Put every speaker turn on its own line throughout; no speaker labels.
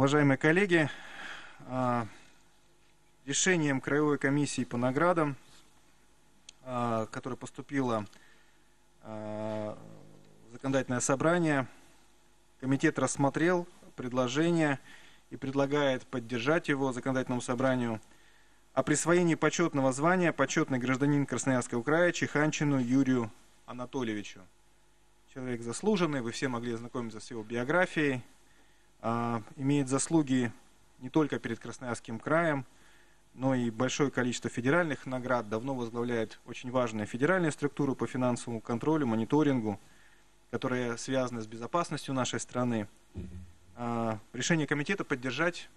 Уважаемые коллеги, а, решением Краевой комиссии по наградам, а, которое поступило а, в законодательное собрание, комитет рассмотрел предложение и предлагает поддержать его законодательному собранию о присвоении почетного звания почетный гражданин Красноярского края Чеханчину Юрию Анатольевичу. Человек заслуженный, вы все могли ознакомиться с его биографией, имеет заслуги не только перед Красноярским краем, но и большое количество федеральных наград, давно возглавляет очень важные федеральные структуры по финансовому контролю, мониторингу, которые связаны с безопасностью нашей страны. А, решение комитета поддержать.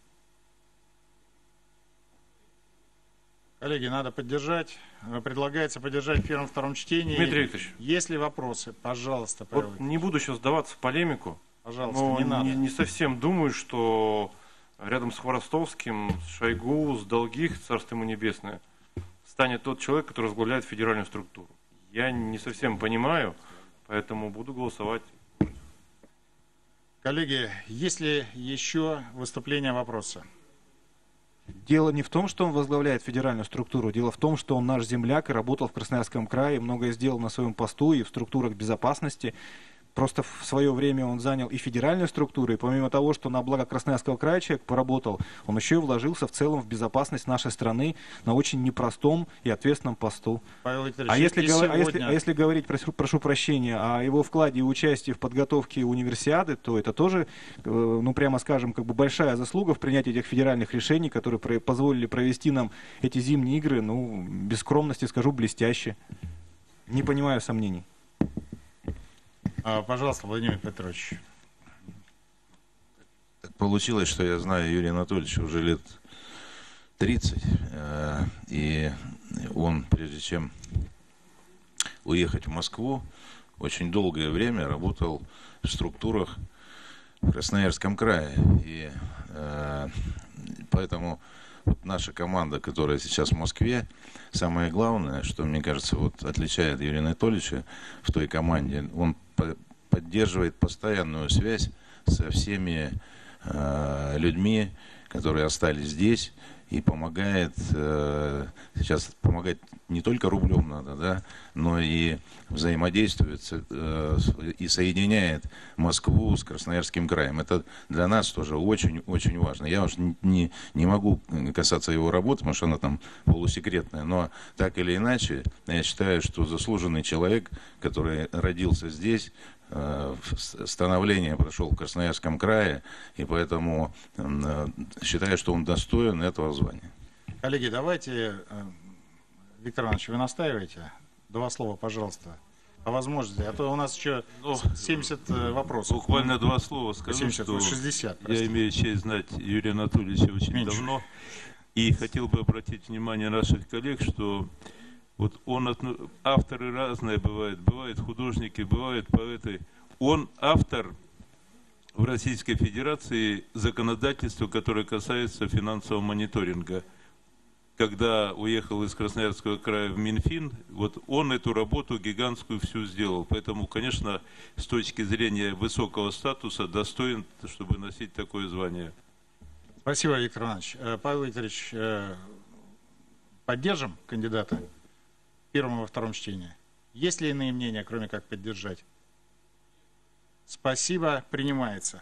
Коллеги, надо поддержать. Предлагается поддержать в первом-втором чтении.
Дмитрий Викторович,
Есть ли вопросы? Пожалуйста, Павел
вот не буду сейчас сдаваться в полемику,
Пожалуйста,
но
не надо.
не, не совсем думаю, что рядом с Хворостовским, с Шойгу, с Долгих, царство ему небесное, станет тот человек, который возглавляет федеральную структуру. Я не совсем понимаю, поэтому буду голосовать.
Коллеги, есть ли еще выступления, вопросы?
Дело не в том, что он возглавляет федеральную структуру, дело в том, что он наш земляк и работал в Красноярском крае, многое сделал на своем посту и в структурах безопасности. Просто в свое время он занял и федеральную структуру, и помимо того, что на благо Красноярского края человек поработал, он еще и вложился в целом в безопасность нашей страны на очень непростом и ответственном посту.
Павел Викторович,
А если, говор- а если-
сегодня-
а если говорить, прошу, прошу прощения, о его вкладе и участии в подготовке универсиады, то это тоже, э, ну прямо скажем, как бы большая заслуга в принятии этих федеральных решений, которые позволили провести нам эти зимние игры, ну, без скромности скажу, блестяще. Не понимаю сомнений.
А, Пожалуйста, Владимир Петрович.
Так получилось, что я знаю Юрия Анатольевича уже лет 30, э, и он, прежде чем уехать в Москву, очень долгое время работал в структурах в Красноярском крае. И э, поэтому вот наша команда, которая сейчас в Москве, самое главное, что, мне кажется, вот отличает Юрия Анатольевича в той команде, он поддерживает постоянную связь со всеми э, людьми, которые остались здесь, и помогает, э, сейчас помогать не только рублем надо, да, но и взаимодействует э, и соединяет Москву с Красноярским краем. Это для нас тоже очень-очень важно. Я уже не- не, могу касаться его работы, потому что она там полусекретная, но так или иначе, я считаю, что заслуженный человек, который родился здесь, становление прошел в Красноярском крае, и поэтому э, считаю, что он достоин этого звания.
Коллеги, давайте, э, Виктор Иванович, вы настаиваете? Два слова, пожалуйста. По возможности. А то у нас еще
Ну,
70 э, вопросов.
Буквально два слова скажу,
70,
что
60,
я имею честь знать Юрия Анатольевича очень
Меньше.
давно. И хотел бы обратить внимание наших коллег, что вот он, авторы разные бывают, бывают художники, бывают поэты. Он автор в Российской Федерации законодательства, которое касается финансового мониторинга. Когда уехал из Красноярского края в Минфин, вот он эту работу гигантскую всю сделал. Поэтому, конечно, с точки зрения высокого статуса достоин, чтобы носить такое звание.
Спасибо, Виктор Иванович. Э, Павел Викторович, э, поддержим кандидата первом и во втором чтении? Есть ли иные мнения, кроме как поддержать? Спасибо, принимается.